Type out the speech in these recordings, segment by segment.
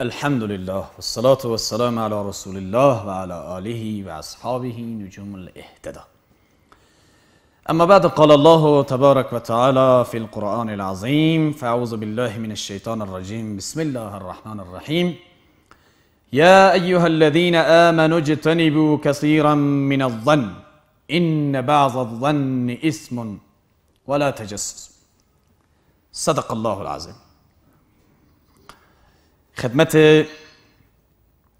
الحمد لله والصلاة والسلام على رسول الله وعلى آله وأصحابه نجوم الإهتدى. أما بعد قال الله تبارك وتعالى في القرآن العظيم فأعوذ بالله من الشيطان الرجيم. بسم الله الرحمن الرحيم. يا أيها الذين آمنوا اجتنبوا كثيرا من الظن إن بعض الظن إثم ولا تجسسوا صدق الله العظيم. خدمت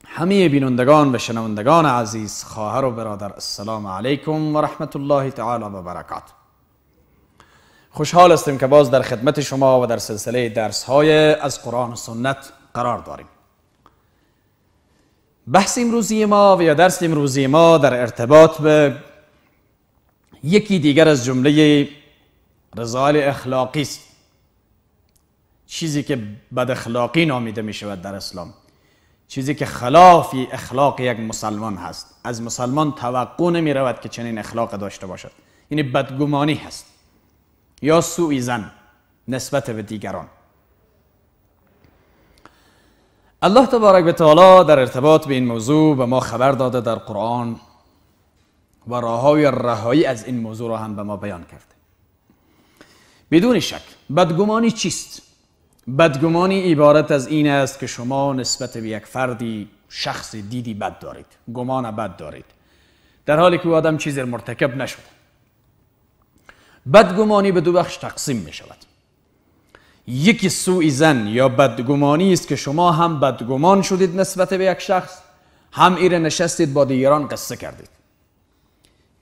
همه بینندگان و شنوندگان عزیز خواهر و برادر السلام علیکم و رحمت الله تعالی و برکاته خوشحال هستیم که باز در خدمت شما و در سلسله درس های از قرآن و سنت قرار داریم. بحث امروزی ما و یا درس امروزی ما در ارتباط به یکی دیگر از جمله رضایل اخلاقی است. چیزی که بد اخلاقی نامیده می شود در اسلام. چیزی که خلافی اخلاق یک مسلمان هست. از مسلمان توقع نمی رود که چنین اخلاق داشته باشد. یعنی بدگمانی هست. یا سوء زن نسبت به دیگران. الله تبارک و تعالی در ارتباط به این موضوع به ما خبر داده در قرآن و راههای رهایی از این موضوع را هم به ما بیان کرده بدون شک بدگمانی چیست؟ بدگمانی عبارت از این است که شما نسبت به یک فردی شخص دیدی بد دارید گمان بد دارید. در حالی که او آدم چیزی مرتکب نشده بدگمانی به دو بخش تقسیم می شود. یکی سوء زن یا بدگمانی است که شما هم بدگمان شدید نسبت به یک شخص هم ایره نشستید با دیگران قصه کردید.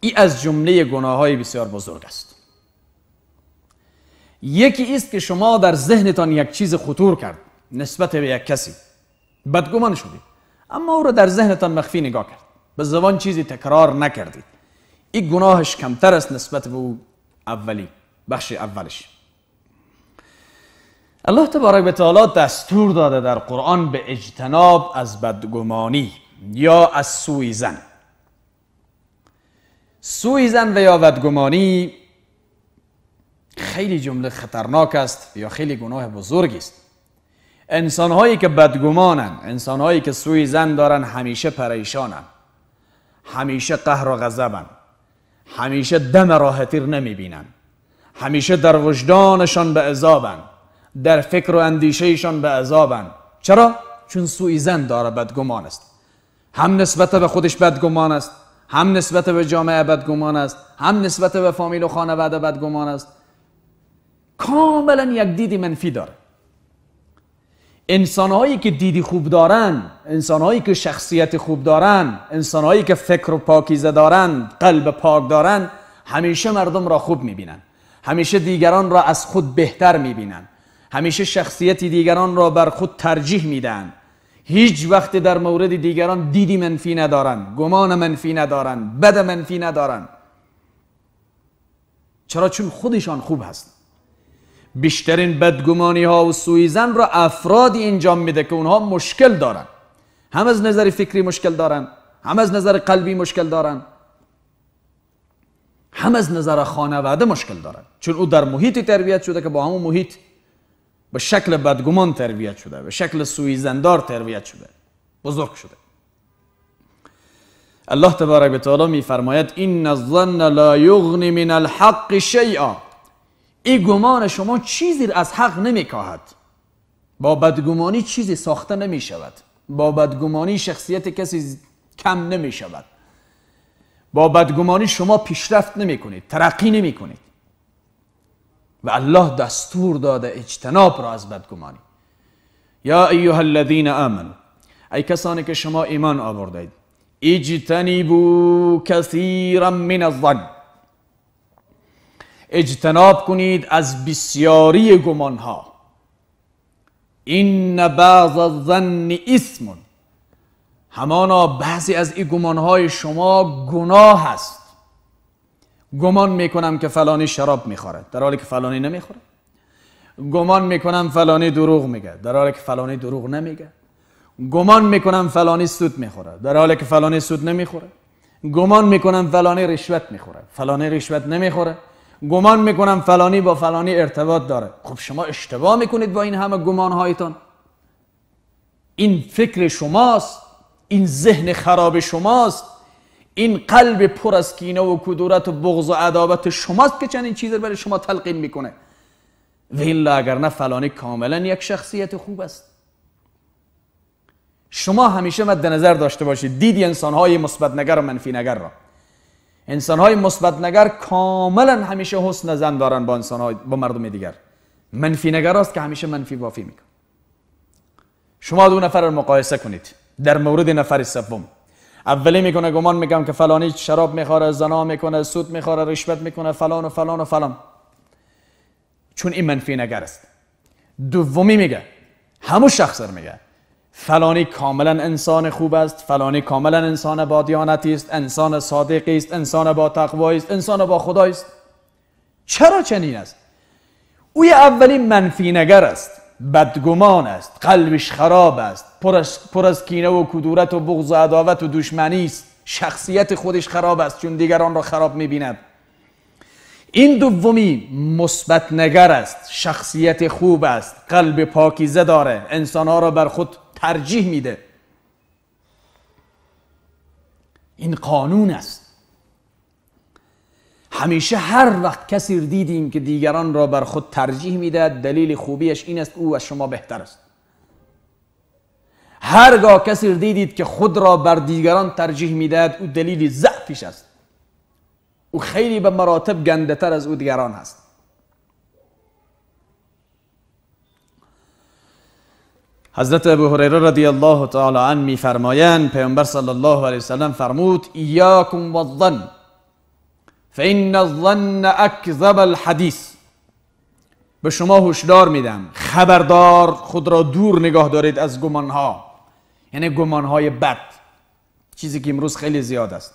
ای از جمله گناه های بسیار بزرگ است. یکی است که شما در ذهنتان یک چیز خطور کرد نسبت به یک کسی. بدگمان شدید. اما او را در ذهنتان مخفی نگاه کرد. به زبان چیزی تکرار نکردید. این گناهش کمتر است نسبت به او اولی بخش اولش. الله تبارک و تعالی دستور داده در قرآن به اجتناب از بدگمانی یا از سوی زن. سوی زن و یا بدگمانی خیلی جمله خطرناک است یا خیلی گناه بزرگی است. انسان هایی که بدگمانند انسان هایی که سوی زن دارن همیشه پریشانند همیشه قهر و غضبند همیشه دم راحتیر نمی بینن همیشه در وجدانشان به عذابند در فکر و اندیشهشان به عذابند چرا؟ چون سوی زن داره بدگمان است. هم نسبت به خودش بدگمان است هم نسبت به جامعه بدگمان است هم نسبت به فامیل و خانواده بدگمان است. کاملا یک دیدی منفی داره. انسانهایی که دیدی خوب دارن انسانهایی که شخصیت خوب دارن انسانهایی که فکر و پاکیزه دارن قلب پاک دارن همیشه مردم را خوب می‌بینن. همیشه دیگران را از خود بهتر می‌بینن. همیشه شخصیت دیگران را بر خود ترجیح میدن. هیچ وقت در مورد دیگران دیدی منفی ندارن گمان منفی ندارن بد منفی ندارن. چرا؟ چون خودشان خوب هست بیشترین بدگمانی ها و سویزن را افرادی انجام میده که اونها مشکل دارن. هم از نظر فکری مشکل دارن هم از نظر قلبی مشکل دارن هم از نظر خانواده مشکل دارن. چون او در محیطی تربیت شده که با همون محیط به شکل بدگمان تربیت شده به شکل سویزندار تربیت شده. بزرگ شده. الله تبارک و تعالی میفرماید این الظن لا یغنی من الحق شیئا. این گمان شما چیزی از حق نمیکاهد. با بدگمانی چیزی ساخته نمی شود با بدگمانی شخصیت کسی کم نمی شود با بدگمانی شما پیشرفت نمی کنید ترقی نمی کنید و الله دستور داده اجتناب را از بدگمانی. یا ایها الذین آمنوا ای کسانی که شما ایمان آوردید اجتنبوا کثیرا من الظن. اجتناب کنید از بسیاری گمان ها این بعض الظن اسم. همانا بعضی از این گمان های شما گناه است گمان می‌کنم که فلانی شراب می‌خوره در حالی که فلانی نمی‌خوره. گمان می‌کنم فلانی دروغ میگه در حالی که فلانی دروغ نمیگه. گمان می‌کنم فلانی سود می‌خوره در حالی که فلانی سود نمی‌خوره. گمان می‌کنم فلانی رشوت می‌خوره فلانی رشوت نمی‌خوره. گمان می‌کنم فلانی با فلانی ارتباط داره. خب شما اشتباه می‌کنید با این همه گمان هایتان این فکر شماست این ذهن خراب شماست این قلب پر از کینه و کدورت و بغض و عداوت شماست که چنین چیزی برای شما تلقین می‌کنه. و الا اگر نه فلانی کاملا یک شخصیت خوب است. شما همیشه مد نظر داشته باشید. دیدی انسان های مثبت نگر و منفی نگر را. انسان های مثبت نگر کاملا همیشه حسن زن دارن با انسان های با مردم دیگر. منفی نگر است که همیشه منفی وافی میکن شما دو نفر رو مقایسه کنید. در مورد نفر سوم. اولی می‌کنه گمان میگم که فلانی شراب می‌خوره زنا می‌کنه سود می‌خوره رشوت می‌کنه فلان و فلان و فلان. چون این منفی نگر است. دومی میگه همون شخص میگه. فلانی کاملا انسان خوب است فلانی کاملا انسان با دیانتی است انسان صادقی است انسان با تقوایی است انسان با خدای است. چرا چنین است؟ اوی اولی منفی نگر است بدگمان است قلبش خراب است پر از, پر از کینه و کدورت و بغض و عداوت و دشمنی است. شخصیت خودش خراب است چون دیگران را خراب می‌بیند. این دومی مثبت نگر است شخصیت خوب است قلب پاکیزه داره انسانها را بر خود ترجیح میده. این قانون است. همیشه هر وقت کسی دیدیم که دیگران را بر خود ترجیح میده دلیل خوبیش این است او از شما بهتر است. هرگاه کسی دیدید که خود را بر دیگران ترجیح می‌دهد او دلیل ضعفش است. او خیلی به مراتب گنده تر از او دیگران هست. حضرت ابو هریره رضی الله تعالی عنه میفرمایند پیامبر صلی الله علیه وسلم فرمود ایاکم والظن فان الظن اکذب الحدیث. به شما هشدار میدم خبردار خود را دور نگاه دارید از گمانها یعنی گمانهای بد. چیزی که امروز خیلی زیاد است.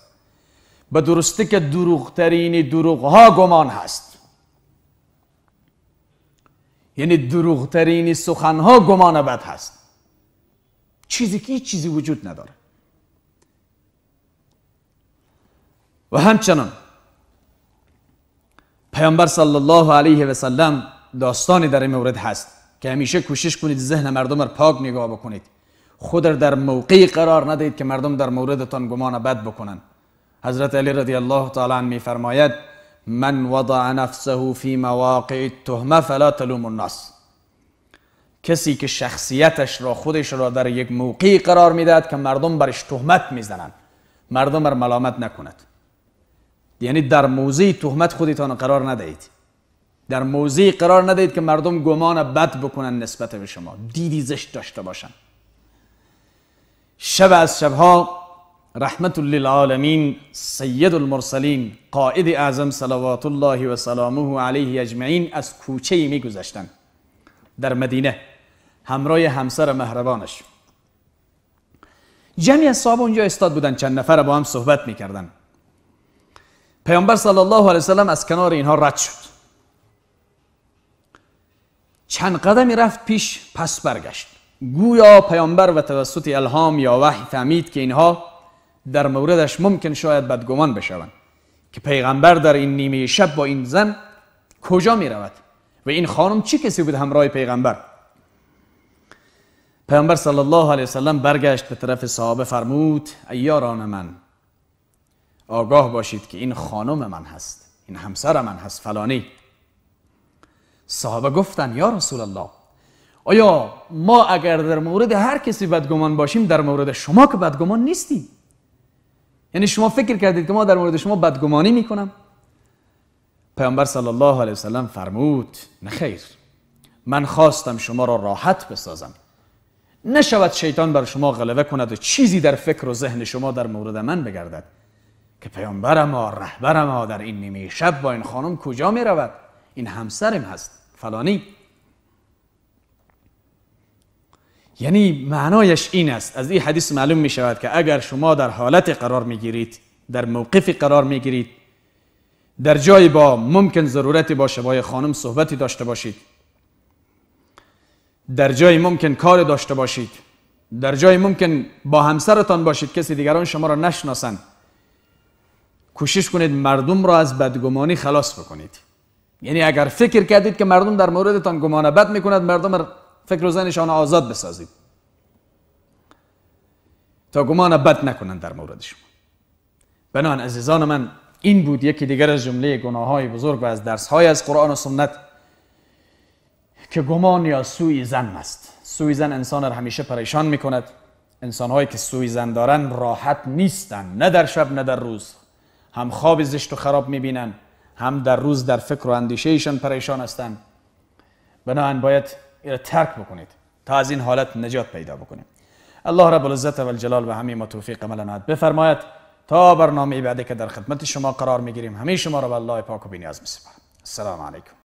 به درسته که دروغترین دروغها گمان هست. یعنی دروغترین سخنها گمان بد هست. چیزی که هیچ چیزی وجود نداره. و همچنان پیامبر صلی الله علیه و سلم داستانی در این مورد هست که همیشه کوشش کنید ذهن مردم را پاک نگاه بکنید. خود را در موقعی قرار ندهید که مردم در موردتان گمان بد بکنند حضرت علی رضی الله تعالی عنه میفرماید من وضع نفسه فی مواقع التهمه فلا تلوم الناس کسی که شخصیتش را خودش را در یک موقعی قرار می‌دهد که مردم برش تهمت می‌زنند مردم را ملامت نکند یعنی در موضع تهمت خودتان قرار ندهید در موضعی قرار ندهید که مردم گمان بد بکنن نسبت به شما دیدی زشت داشته باشن شب از شبها رحمت للعالمین سید المرسلین قائد اعظم صلوات الله و سلامه علیه اجمعین از کوچه می گذشتن در مدینه همراه همسر مهربانش. جمعی از صحابه اونجا استاد بودن چند نفر با هم صحبت می‌کردن. پیامبر صلی الله علیه وسلم از کنار اینها رد شد. چند قدمی رفت پیش پس برگشت. گویا پیامبر و توسط الهام یا وحی فهمید که اینها در موردش ممکن شاید بدگمان بشوند که پیغمبر در این نیمه شب با این زن کجا می رود و این خانم چی کسی بود همراه پیغمبر؟ پیامبر صلی الله علیه وسلم برگشت به طرف صحابه فرمود ایاران من آگاه باشید که این خانم من هست این همسر من هست فلانی. صحابه گفتن یا رسول الله آیا ما اگر در مورد هر کسی بدگمان باشیم در مورد شما که بدگمان نیستیم؟ یعنی شما فکر کردید که ما در مورد شما بدگمانی می‌کنم. پیامبر صلی الله علیه وسلم فرمود نه خیر من خواستم شما را راحت بسازم. نشود شیطان بر شما غلبه کند و چیزی در فکر و ذهن شما در مورد من بگردد که پیامبر ما رهبر ما در این نیمه شب با این خانم کجا می رود این همسرم هست فلانی. یعنی معنایش این است. از این حدیث معلوم می شود که اگر شما در حالت قرار می گیرید در موقفی قرار می گیرید در جای با ممکن ضرورتی باشه با خانم صحبتی داشته باشید در جای ممکن کار داشته باشید در جای ممکن با همسرتان باشید کسی دیگران شما را نشناسند کوشش کنید مردم را از بدگمانی خلاص بکنید. یعنی اگر فکر کردید که مردم در موردتان گمان بد می‌کند مردم فکر و ذهنشان آزاد بسازید تا گمان بد نکنند در مورد شما بنان عزیزان من این بود یکی دیگر از جمله گناه های بزرگ و از درس های از قرآن و سنت که گمان یا سوی زن است. سوی زن انسان را همیشه پریشان می کند انسان هایی که سوی زن دارن راحت نیستن نه در شب نه در روز. هم خواب زشت و خراب می بینن هم در روز در فکر و اندیشه ایشان پریشان هستند بنابراین باید این ترک بکنید تا از این حالت نجات پیدا بکنیم. الله رب العزت و الجلال و همه ما توفیق عمل بفرماید تا برنامه بعدی که در خدمت شما قرار می‌گیریم همه شما را به الله پاک و بینیاز میسپارم. السلام علیکم.